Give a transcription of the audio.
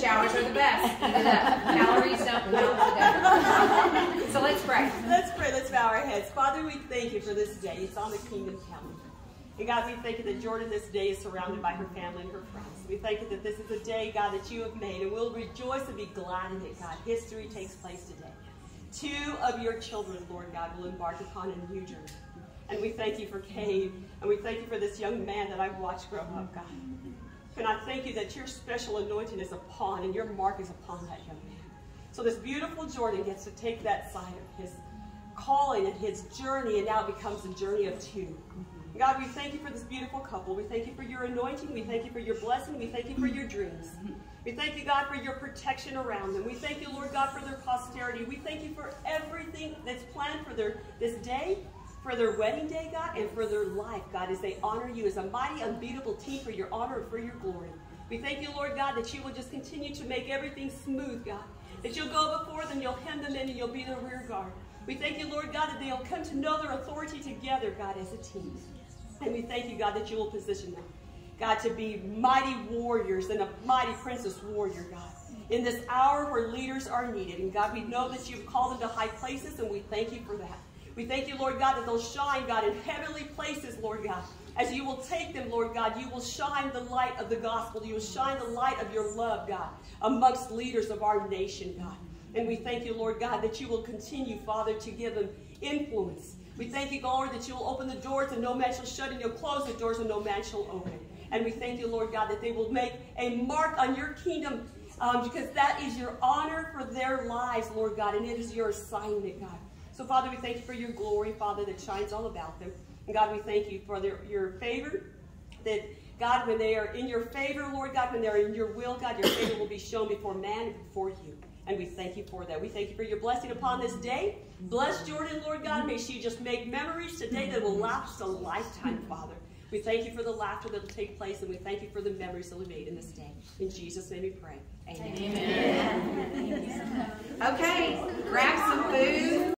Showers are the best. It up. Calories don't count. So let's pray. Let's pray. Let's bow our heads. Father, we thank you for this day. It's on the kingdom calendar. And God, we thank you that Jordan this day is surrounded by her family and her friends. We thank you that this is a day, God, that you have made, and we'll rejoice and be glad in it, God. History takes place today. Two of your children, Lord God, will embark upon a new journey. And we thank you for Cade, and we thank you for this young man that I've watched grow up, God. And I thank you that your special anointing is upon, and your mark is upon that young man. So this beautiful Jordan gets to take that side of his calling and his journey, and now it becomes a journey of two. Mm-hmm. God, we thank you for this beautiful couple. We thank you for your anointing. We thank you for your blessing. We thank you for your dreams. Mm-hmm. We thank you, God, for your protection around them. We thank you, Lord God, for their posterity. We thank you for everything that's planned for their this day, for their wedding day, God, and for their life, God, as they honor you as a mighty, unbeatable team for your honor and for your glory. We thank you, Lord God, that you will just continue to make everything smooth, God. That you'll go before them, you'll hem them in, and you'll be their rear guard. We thank you, Lord God, that they'll come to know their authority together, God, as a team. And we thank you, God, that you will position them, God, to be mighty warriors and a mighty princess warrior, God. In this hour where leaders are needed. And God, we know that you've called them to high places, and we thank you for that. We thank you, Lord God, that they'll shine, God, in heavenly places, Lord God. As you will take them, Lord God, you will shine the light of the gospel. You will shine the light of your love, God, amongst leaders of our nation, God. And we thank you, Lord God, that you will continue, Father, to give them influence we thank you, Lord, that you will open the doors and no man shall shut, and you'll close the doors and no man shall open. And we thank you, Lord God, that they will make a mark on your kingdom um, because that is your honor for their lives, Lord God, and it is your assignment, God. So, Father, we thank you for your glory, Father, that shines all about them. And God, we thank you for their, your favor, that God, when they are in your favor, Lord God, when they're in your will, God, your favor will be shown before man and before you. And we thank you for that. We thank you for your blessing upon this day. Bless Jordan, Lord God. May she just make memories today that will last a lifetime, Father. We thank you for the laughter that will take place, and we thank you for the memories that we made in this day. In Jesus' name we pray. Amen. Amen.